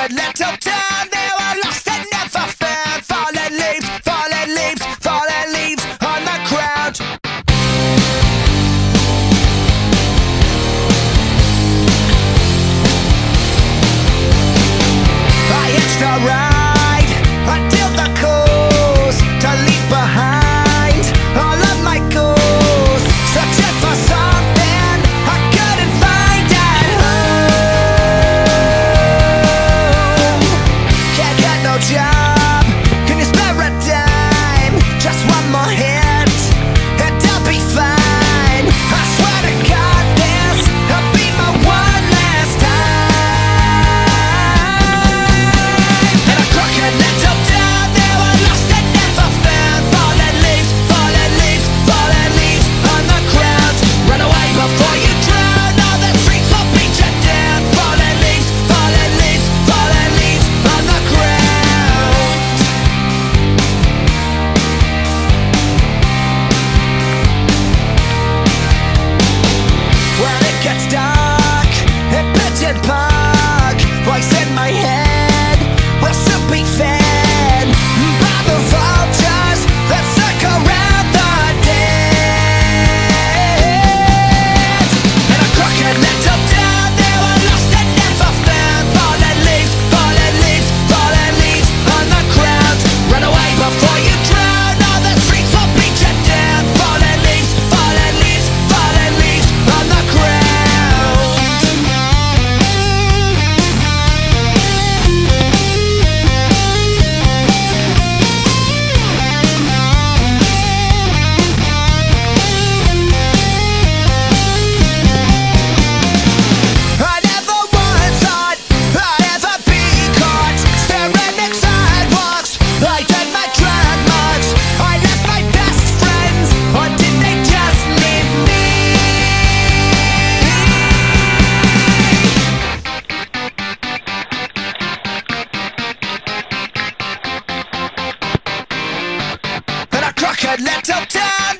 a little time They were lost and never found Falling leaves, falling leaves, falling leaves on the ground. I hitched around could let uptown